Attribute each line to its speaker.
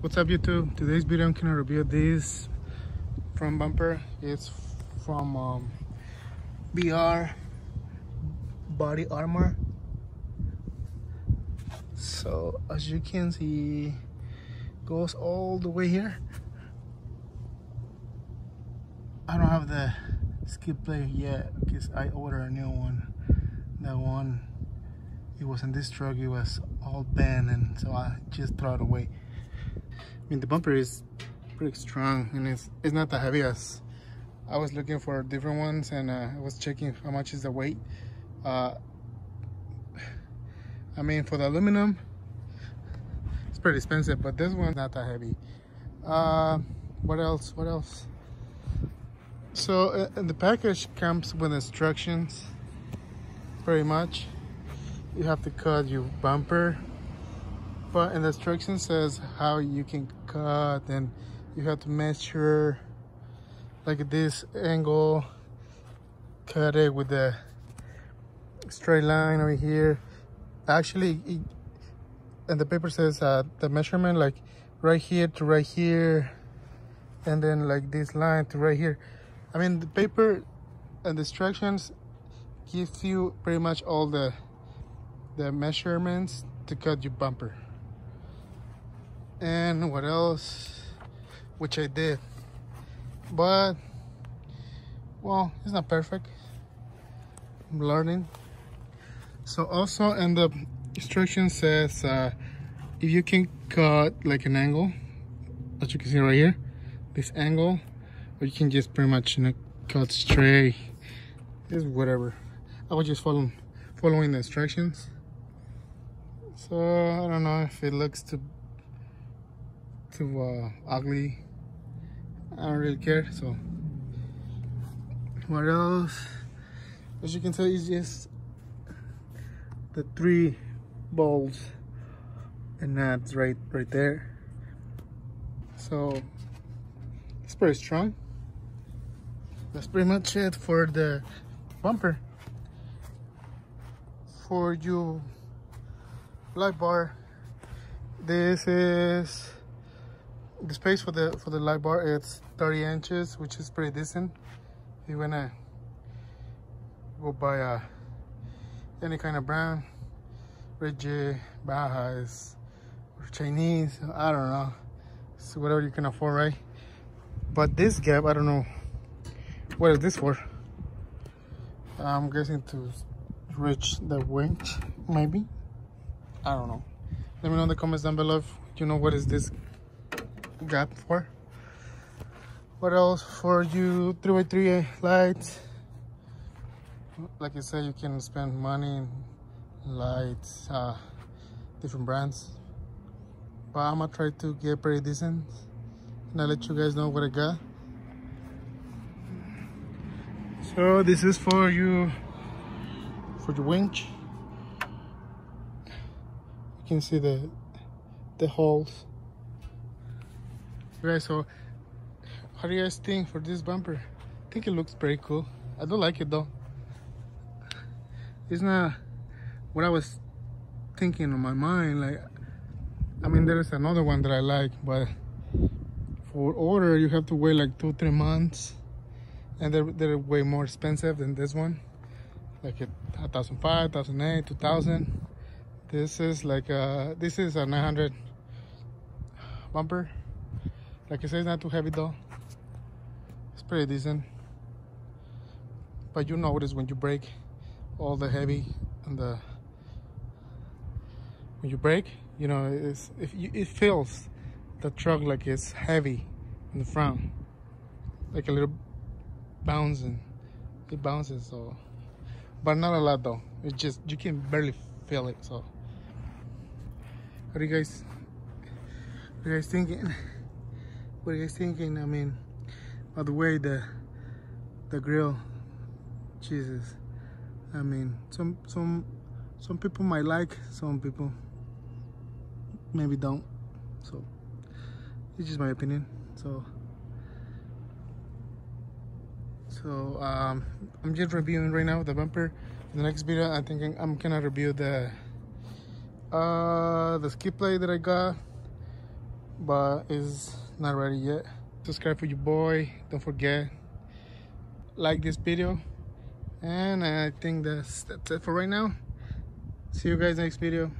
Speaker 1: What's up YouTube? Today's video I'm gonna review this front bumper. It's from um, BR Body Armor. So as you can see, goes all the way here. I don't have the skid plate yet because I ordered a new one. That one, it was in this truck. It was all bent, and so I just throw it away. I mean, the bumper is pretty strong and it's, it's not that heavy as I was looking for different ones and uh, I was checking how much is the weight. Uh, I mean, for the aluminum, it's pretty expensive, but this one's not that heavy. Uh, what else? What else? So uh, the package comes with instructions, pretty much. You have to cut your bumper but in the instruction says how you can cut and you have to measure like this angle cut it with the straight line over here. Actually it, and the paper says uh, the measurement like right here to right here and then like this line to right here. I mean the paper and the instructions give you pretty much all the the measurements to cut your bumper and what else? Which I did. But well it's not perfect. I'm learning. So also in the instruction says uh, if you can cut like an angle as you can see right here this angle or you can just pretty much you know cut straight. Is whatever. I was just following following the instructions. So I don't know if it looks too too uh, ugly. I don't really care. So, what else? As you can tell, it's just the three bolts and nuts right right there. So it's pretty strong. That's pretty much it for the bumper. For you light bar, this is the space for the for the light bar it's 30 inches which is pretty decent. If you wanna go buy uh, any kind of brand Rigid, Bajas or Chinese I don't know. So whatever you can afford right? But this gap I don't know what is this for. I'm guessing to reach the winch maybe. I don't know. Let me know in the comments down below you know what is this gap for. What else for you 3x3 lights? Like I said, you can spend money in lights, uh, different brands. But I'm gonna try to get pretty decent. And I'll let you guys know what I got. So this is for you, for the winch. You can see the the holes Right, so how do you guys think for this bumper? I think it looks pretty cool. I don't like it though. It's not what I was thinking in my mind. Like, I mean, there is another one that I like, but for order, you have to wait like two, three months. And they're, they're way more expensive than this one. Like a 1005, 1008, 2000. This is like a, this is a 900 bumper like I said, it's not too heavy though. It's pretty decent. But you notice when you brake, all the heavy and the when you brake, you know, it's if you, it feels the truck like it's heavy in the front, like a little bouncing. It bounces so, but not a lot though. It's just you can barely feel it. So, what are you guys? What are you guys thinking? What are you guys thinking? I mean, by the way, the the grill, Jesus. I mean, some some some people might like, some people maybe don't. So it's just my opinion. So so um, I'm just reviewing right now the bumper. In the next video, I think I'm gonna review the uh, the skid plate that I got but it's not ready yet. Subscribe for your boy. Don't forget, like this video. And I think that's, that's it for right now. See you guys next video.